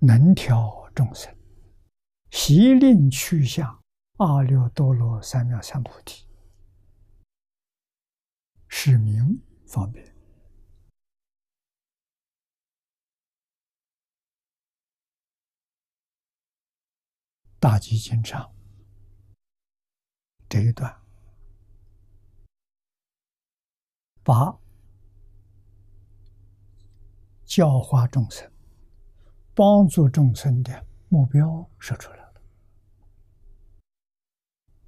能调众生，悉令去向阿耨多罗三藐三菩提，使名方便。大集经上这一段，把教化众生。帮助众生的目标说出来了，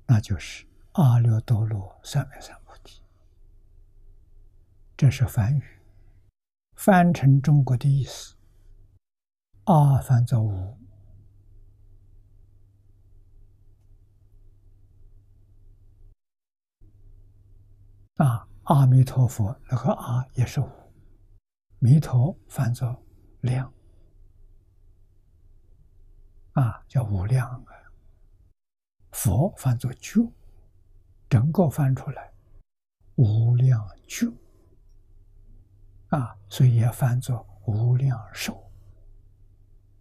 那就是阿耨多罗三藐三菩提。这是梵语，翻成中国的意思。阿翻作无，啊，阿弥陀佛那个阿也是无，弥陀翻作量。啊，叫无量啊！佛翻作觉，整个翻出来，无量觉啊，所以也翻作无量寿。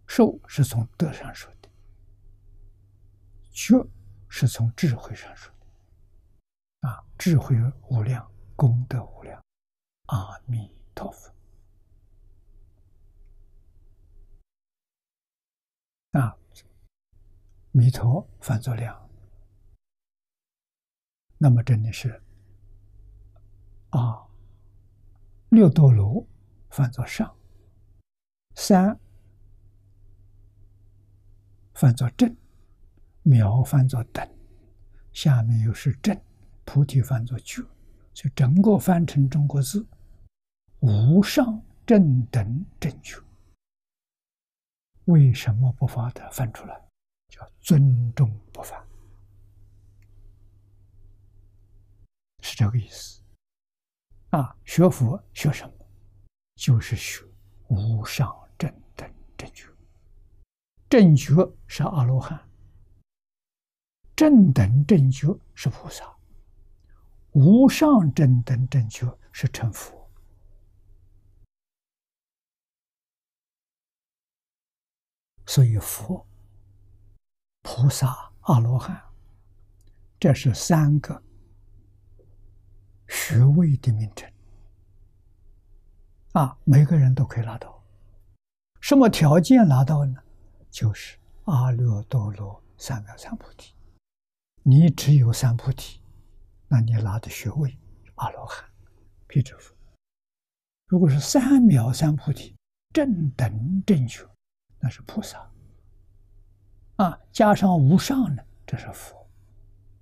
寿是从德上说的，觉是从智慧上说的啊，智慧无量，功德无量，阿弥陀佛。啊，弥陀翻作量，那么真的是啊，六多罗翻作上，三翻作正，妙翻作等，下面又是正，菩提翻作觉，所以整个翻成中国字，无上正等正觉。为什么不发的翻出来？叫尊重不犯，是这个意思。啊，学佛学什么？就是学无上正等正觉。正觉是阿罗汉，正等正觉是菩萨，无上正等正觉是成佛。所以，佛、菩萨、阿罗汉，这是三个学位的名称啊！每个人都可以拿到。什么条件拿到呢？就是阿耨多罗三藐三菩提。你只有三菩提，那你拿的学位阿罗汉、辟支佛。如果是三藐三菩提，正等正觉。那是菩萨，啊，加上无上呢，这是佛，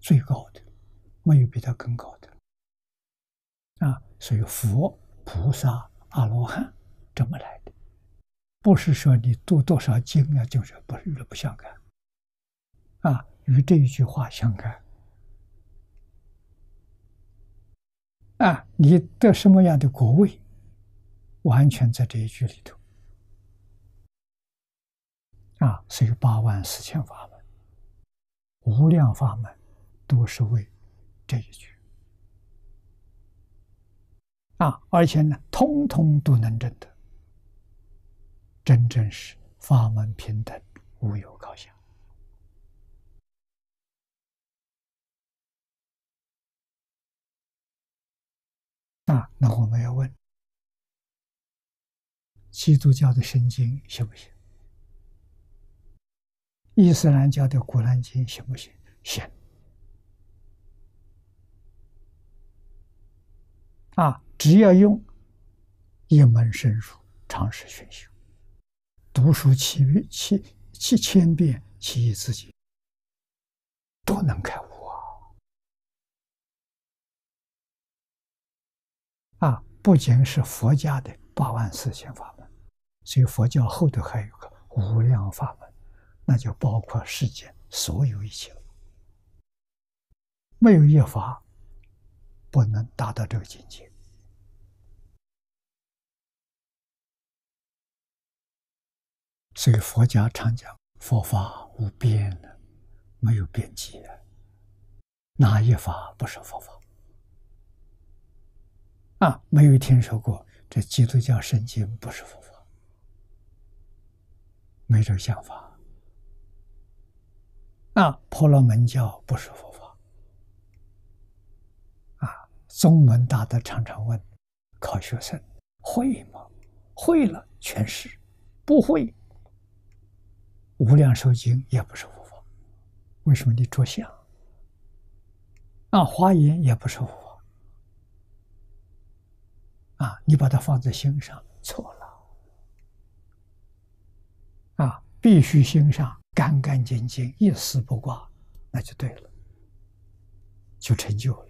最高的，没有比他更高的，啊，所以佛、菩萨、阿罗汉这么来的，不是说你读多少经啊，就是不与不相干，啊，与这一句话相干，啊，你得什么样的国位，完全在这一句里头。啊，所以八万四千法门、无量法门，都是为这一句啊！而且呢，通通都能证得，真正是法门平等，无有高下啊！那我们要问：基督教的圣经行不行？伊斯兰教的《古兰经》行不行？行。啊，只要用一门深入、尝试熏修，读书七七七千遍，其义自己都能开悟啊！啊，不仅是佛家的八万四千法门，所以佛教后头还有个无量法门。那就包括世间所有一切，没有一法不能达到这个境界。所以佛家常讲佛法无边的，没有边际，哪一法不是佛法？啊，没有听说过这基督教圣经不是佛法。没这个想法。啊，婆罗门教不是佛法。啊，宗门大德常常问考学生会吗？会了全是，不会。无量寿经也不是佛法，为什么你着相？啊，华严也不是佛法，啊，你把它放在心上错了，啊，必须心上干干净净，一丝不挂，那就对了，就成就了。